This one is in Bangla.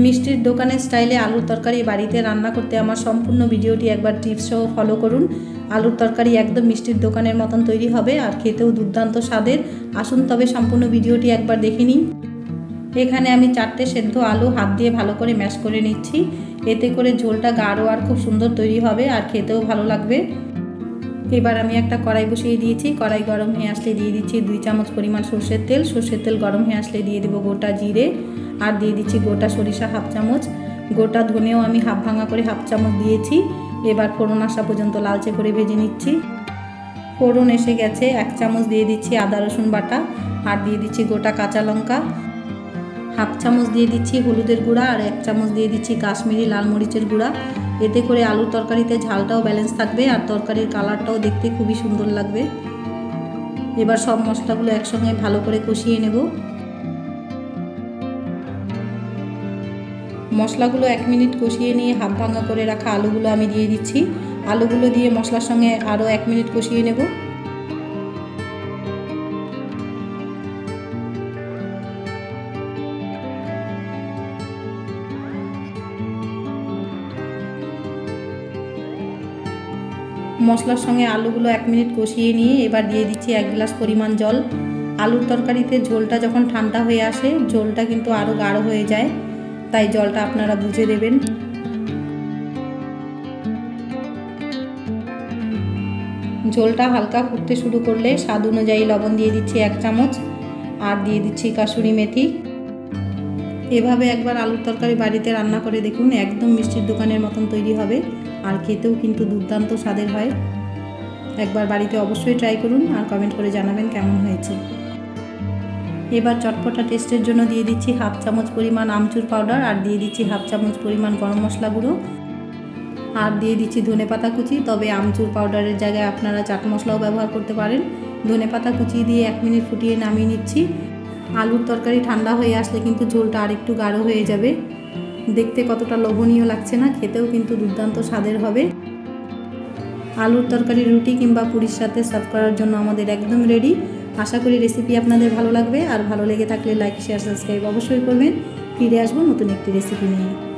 মিষ্টির দোকানের স্টাইলে আলুর তরকারি বাড়িতে রান্না করতে আমার সম্পূর্ণ ভিডিওটি একবার টিপস সহ ফলো করুন। আলুর তরকারি একদম মিষ্টির দোকানের মতন তৈরি হবে আর খেতেও দুর্দান্ত স্বাদের। আসুন তবে সম্পূর্ণ ভিডিওটি একবার দেখে নিন। এখানে আমি চারটে সেদ্ধ আলু হাত দিয়ে ভালো করে ম্যাশ করে নিচ্ছি। এতে করে ঝোলটা গাঢ় আর খুব সুন্দর তৈরি হবে আর খেতেও ভালো লাগবে। এবার আমি একটা কড়াই বসিয়ে দিয়েছি। কড়াই গরম হয়ে আসলে দিয়ে দিচ্ছি দুই চামচ পরিমাণ সর্ষের তেল। সর্ষের তেল গরম হয়ে আসলে দিয়ে দেবো গোটা জিরে। আর দিয়ে দিচ্ছি গোটা সরিষা হাফ চামচ। গোটা ধনেও আমি হাফ ভাঙা করে হাফ চামচ দিয়েছি। এবার ফোড়ন আসা পর্যন্ত লালচে করে ভেজে নিচ্ছি। ফোড়ন এসে গেছে, এক চামচ দিয়ে দিচ্ছি আদা, রসুন বাটা আর দিয়ে দিচ্ছি গোটা কাঁচা লঙ্কা। হাফ চামচ দিয়ে দিচ্ছি হলুদের গুঁড়া আর এক চামচ দিয়ে দিচ্ছি কাশ্মীরি লাল মরিচের গুঁড়া। এতে করে আলুর তরকারিতে ঝালটাও ব্যালেন্স থাকবে আর তরকারির কালারটাও দেখতে খুবই সুন্দর লাগবে। এবার সব মশলাগুলো একসঙ্গে ভালো করে কষিয়ে নেব। মশলাগুলো এক মিনিট কষিয়ে নিয়ে হাফ ভাঙা করে রাখা আলুগুলো আমি দিয়ে দিচ্ছি। আলুগুলো দিয়ে মশলার সঙ্গে আরও এক মিনিট কষিয়ে নেব। মশলার সঙ্গে আলুগুলো এক মিনিট কষিয়ে নিয়ে এবার দিয়ে দিচ্ছি এক গ্লাস পরিমাণ জল। আলুর তরকারিতে ঝোলটা যখন ঠান্ডা হয়ে আসে, ঝোলটা কিন্তু আরও গাঢ় হয়ে যায়। তাই জলটা আপনারা বুঝে দেবেন। ঝোলটা হালকা ফুটতে শুরু করলে স্বাদ অনুযায়ী লবণ দিয়ে দিচ্ছি এক চামচ আর দিয়ে দিচ্ছি কাসুরি মেথি। এভাবে একবার আলুর তরকারি বাড়িতে রান্না করে দেখুন, একদম মিষ্টির দোকানের মতন তৈরি হবে আর খেতেও কিন্তু দুর্দান্ত স্বাদের হয়। একবার বাড়িতে অবশ্যই ট্রাই করুন আর কমেন্ট করে জানাবেন কেমন হয়েছে। এবার চটপটা টেস্টের জন্য দিয়ে দিচ্ছি হাফ চামচ পরিমাণ আমচুর পাউডার আর দিয়ে দিচ্ছি হাফ চামচ পরিমাণ গরম মশলা গুঁড়ো। আর দিয়ে দিচ্ছি ধনে পাতা কুচি, তবে আমচুর পাউডারের জায়গায় আপনারা চাট মশলাও ব্যবহার করতে পারেন। ধনে পাতা কুচি দিয়ে এক মিনিট ফুটিয়ে নামিয়ে নিচ্ছি। আলুর তরকারি ঠান্ডা হয়ে আসলে কিন্তু ঝোলটা আরেকটু গাঢ় হয়ে যাবে। দেখতে কতটা লোভনীয় লাগছে না, খেতেও কিন্তু দুর্দান্ত স্বাদের হবে। আলুর তরকারি রুটি কিংবা পুরীর সাথে সার্ভ করার জন্য আমাদের একদম রেডি। আশা করি রেসিপি আপনাদের ভালো লাগবে। আর ভালো লেগে থাকলে লাইক শেয়ার সাবস্ক্রাইব অবশ্যই করবেন। ফিরে আসব নতুন একটি রেসিপি নিয়ে।